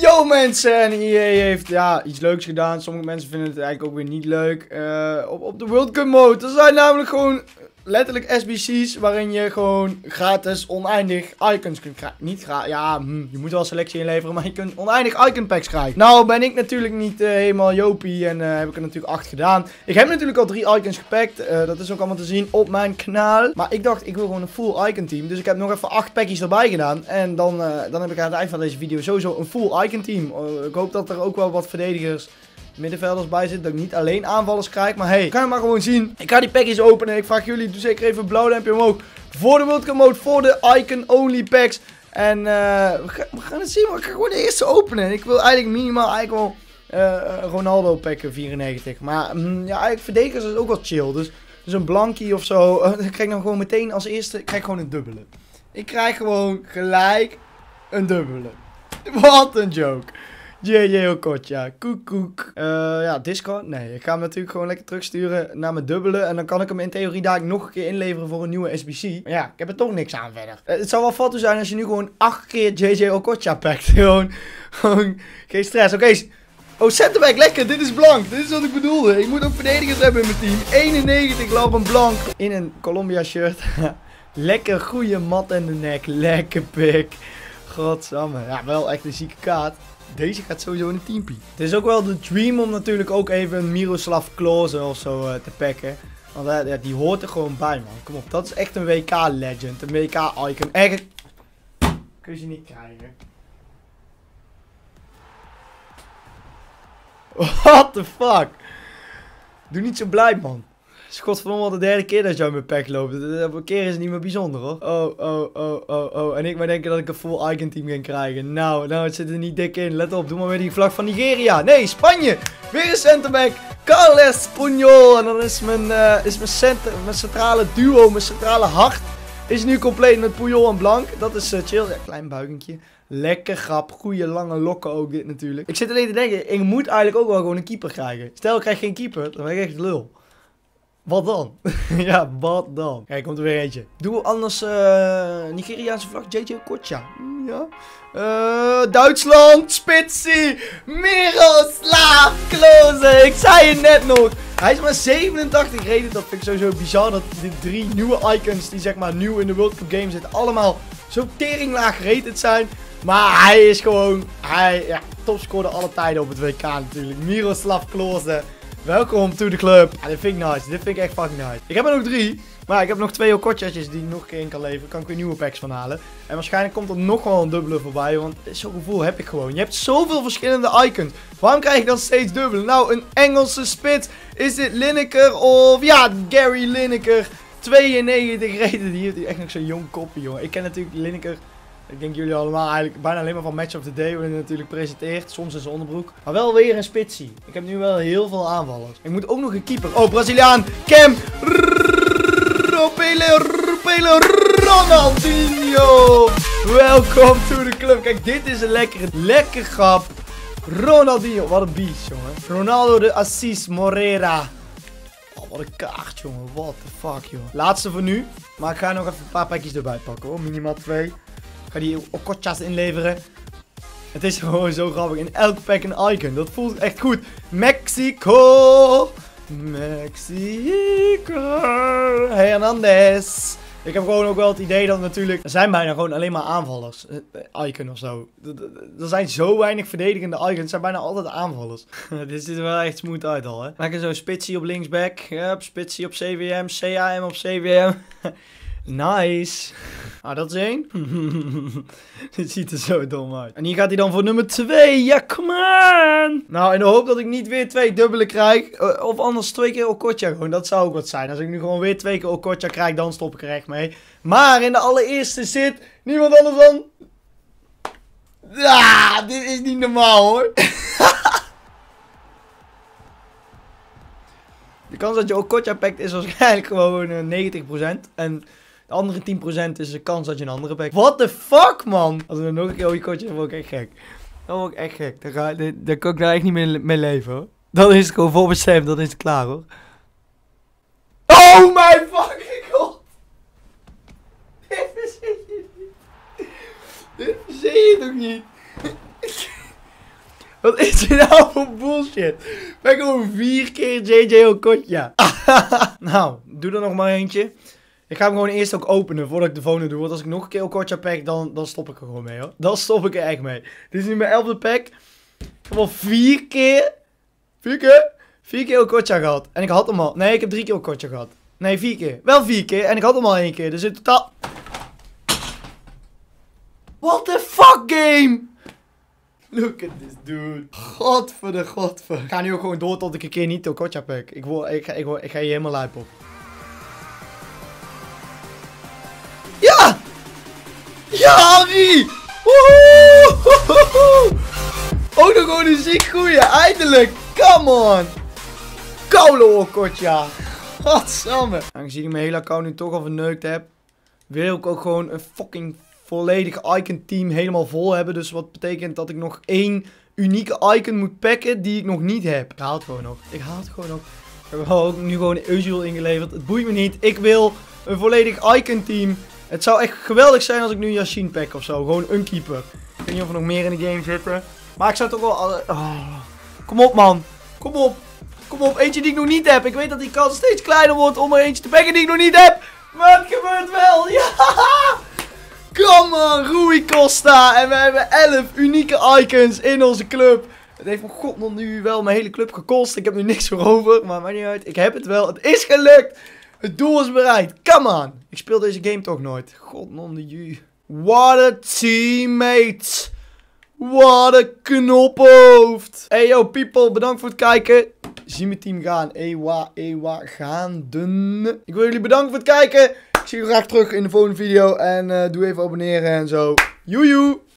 Yo mensen, en EA heeft ja, iets leuks gedaan. Sommige mensen vinden het eigenlijk ook weer niet leuk. Eh, op, op de World Cup mode, er zijn namelijk gewoon letterlijk SBC's waarin je gewoon gratis oneindig icons kunt krijgen. Niet gratis, ja, hm, je moet wel selectie inleveren, maar je kunt oneindig icon packs krijgen. Nou ben ik natuurlijk niet uh, helemaal Jopie en uh, heb ik er natuurlijk acht gedaan. Ik heb natuurlijk al drie icons gepakt, uh, dat is ook allemaal te zien op mijn kanaal. Maar ik dacht, ik wil gewoon een full icon team, dus ik heb nog even acht packjes erbij gedaan. En dan, dan heb ik aan het eind van deze video sowieso een full icon team. ik hoop dat er ook wel wat verdedigers middenvelders bij zit. Dat ik niet alleen aanvallers krijg. Maar hey, kan je maar gewoon zien. Ik ga die packjes openen. Ik vraag jullie, doe zeker even een blauw duimpje omhoog. Voor de World Cup mode. Voor de Icon Only packs. En uh, we, gaan, het zien. Maar ik ga gewoon de eerste openen. Ik wil eigenlijk minimaal eigenlijk wel uh, Ronaldo packen 94. Maar mm, ja, eigenlijk verdedigers is ook wel chill. Dus, dus een blankie of zo. Uh, krijg ik dan gewoon meteen als eerste. Krijg gewoon een dubbele. Ik krijg gewoon gelijk een dubbele. Wat een joke. JJ Okotja, koek koek. Uh, ja, Discord? Nee, ik ga hem natuurlijk gewoon lekker terugsturen naar mijn dubbele. En dan kan ik hem in theorie daar nog een keer inleveren voor een nieuwe SBC. Maar ja, ik heb er toch niks aan verder. Uh, het zou wel fout zijn als je nu gewoon acht keer JJ Okotja pakt. gewoon, gewoon, geen stress. Oké, okay, Oh, centerback, lekker. Dit is blank. Dit is wat ik bedoelde. Ik moet ook verdedigers hebben in mijn team. 91, loop een blank. In een Columbia shirt. lekker goede mat in de nek. Lekker pik. Godsamme. Ja, wel echt een zieke kaart. Deze gaat sowieso in een teampie. Het is ook wel de dream om natuurlijk ook even een Miroslav Klose of zo uh, te pakken. Want uh, die hoort er gewoon bij, man. Kom op, dat is echt een WK-legend. Een WK-icon. Eigenlijk kun je niet krijgen. What the fuck? Doe niet zo blij, man godverdomme al de derde keer dat jij mijn pack loopt. Op een keer is het niet meer bijzonder hoor. Oh, oh, oh, oh, oh. En ik maar denken dat ik een full icon team ga krijgen. Nou, nou, het zit er niet dik in. Let op, doe maar weer die vlag van Nigeria. Nee, Spanje. Weer een centerback. Carles Puyol. En dan is mijn, uh, is mijn, center, mijn centrale duo, mijn centrale hart, is nu compleet met Puyol en Blank. Dat is uh, chill. Ja, klein buigentje. Lekker grap. Goede lange lokken ook dit natuurlijk. Ik zit alleen te denken, ik moet eigenlijk ook wel gewoon een keeper krijgen. Stel ik krijg geen keeper, dan ben ik echt lul. Wat dan? ja, wat dan? Kijk, komt er weer eentje. Doe anders uh, Nigeriaanse vlag JJ Kocha. Mm, ja. Uh, Duitsland, Spitsie, Miroslav Klose. Ik zei het net nog. Hij is maar 87 reden. Dat vind ik sowieso bizar. Dat die drie nieuwe icons die zeg maar nieuw in de World Cup game zitten. Allemaal zo teringlaag gerated zijn. Maar hij is gewoon, hij, ja, topscorer alle tijden op het WK natuurlijk. Miroslav Klose. Welkom to the club. Ja, dit vind ik nice. Dit vind ik echt fucking nice. Ik heb er nog drie. Maar ik heb nog twee okotjatjes die ik nog een keer in kan leveren. Kan ik weer nieuwe packs van halen. En waarschijnlijk komt er nog wel een dubbele voorbij. Want zo'n gevoel heb ik gewoon. Je hebt zoveel verschillende icons. Waarom krijg ik dan steeds dubbele? Nou, een Engelse spits. Is dit Lineker of... Ja, Gary Lineker. 92 reden. Die heeft echt nog zo'n jong kopje, jongen. Ik ken natuurlijk Lineker ik denk jullie allemaal eigenlijk bijna alleen maar van Match of the Day worden natuurlijk presenteert. Soms in zijn onderbroek. Maar wel weer een spitsie. Ik heb nu wel heel veel aanvallers. Ik moet ook nog een keeper. Oh, Braziliaan. Cam. Pele, Pele, Ronaldinho. Welkom to the club. Kijk, dit is een lekkere, lekker grap. Ronaldinho. Wat een beast, jongen. Ronaldo de Assis Morera. Oh, wat een kaart, jongen. What the fuck, jongen. Laatste voor nu. Maar ik ga nog even een paar pakjes erbij pakken, hoor. Minimaal twee die okotjas inleveren. Het is gewoon zo grappig. In elk pack een icon. Dat voelt echt goed. Mexico. Mexico. Hernandez. Ik heb gewoon ook wel het idee dat natuurlijk... Er zijn bijna gewoon alleen maar aanvallers. Eh, icon of zo. Er zijn zo weinig verdedigende icons. Het zijn bijna altijd aanvallers. Dit ziet er wel echt smooth uit al, hè. Lekker zo spitsie op linksback. Spitsie op CWM. CAM op CWM. Nice. Ah, dat is één. Dit ziet er zo dom uit. En hier gaat hij dan voor nummer 2. Ja, come on. Nou, in de hoop dat ik niet weer twee dubbele krijg. Eh, of anders twee keer Okotja gewoon. Dat zou ook wat zijn. Als ik nu gewoon weer twee keer Okotja krijg, dan stop ik er echt mee. Maar in de allereerste zit niemand anders dan... Ah, dit is niet normaal hoor. De kans dat je Okotja pakt is waarschijnlijk gewoon 90%. Eh, en de andere 10% is de kans dat je een andere pack. What the fuck, man? Als er nog een keer dan word ik echt gek. Dan word ik echt gek. Dan, ga, kan ik daar echt niet meer mee leven, hoor. Dan is het gewoon voorbestemd, dan is het klaar, hoor. Oh my fucking god! Dit verzin je niet. Dit verzin je toch niet? Wat is dit nou voor bullshit? Ben ik gewoon vier keer JJ Okocha. nou, doe er nog maar eentje. Ik ga hem gewoon eerst ook openen voordat ik de volgende doe. Want als ik nog een keer Okocha pack, dan, dan stop ik er gewoon mee hoor. Dan stop ik er echt mee. Dit is nu mijn elfde pack. Ik heb al vier keer... Vier keer? Vier keer Okocha gehad. En ik had hem al... Nee, ik heb drie keer Okocha gehad. Nee, vier keer. Wel vier keer. En ik had hem al één keer. Dus in totaal... What the fuck game? Look at this dude. Godver godver. Ik ga nu ook gewoon door tot ik een keer niet Okocha pack. Ik, word, ik, ga, ik, ik ga hier helemaal lijp op. Ja, Harry! Woehoe! Ook nog gewoon een ziek goeie. Eindelijk. Come on. Koude Okocha. Godsamme. Aangezien ik mijn hele account nu toch al verneukt heb, wil ik ook gewoon een fucking volledig icon team helemaal vol hebben. Dus wat betekent dat ik nog één unieke icon moet packen die ik nog niet heb. Ik haal het gewoon nog. Ik haal het gewoon nog. Ik heb ook nu gewoon Eusiel ingeleverd. Het boeit me niet. Ik wil een volledig icon team. Het zou echt geweldig zijn als ik nu Yashin pack of zo. Gewoon een keeper. Ik weet niet of er nog meer in de game zitten. Maar ik zou toch wel... Oh. Kom op man. Kom op. Kom op. Eentje die ik nog niet heb. Ik weet dat die kans steeds kleiner wordt om er eentje te packen die ik nog niet heb. Maar het gebeurt wel. Ja. Come on, Rui Costa. En we hebben 11 unieke icons in onze club. Het heeft me god nog nu wel mijn hele club gekost. Ik heb nu niks voor over, maar maakt niet uit. Ik heb het wel. Het is gelukt. Het doel is bereikt. Come on. Ik speel deze game toch nooit. God de ju. What a teammate. Wat een knophoofd. Hey yo people, bedankt voor het kijken. Zie mijn team gaan. Ewa, ewa, gaanden. Ik wil jullie bedanken voor het kijken. Ik zie je graag terug in de volgende video. En eh, doe even abonneren en zo. Joejoe.